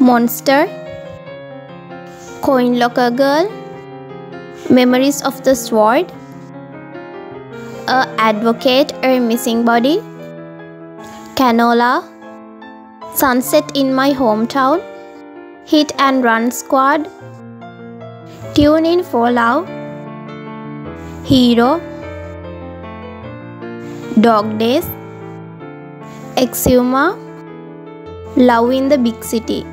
Monster, Coin Locker Girl, Memories of the Sword, A Advocate, A Missing Body, Canola, Sunset in My Hometown, Hit and Run Squad, Tune in for Love, Hero, Dog Days, Exhuma, Love in the Big City.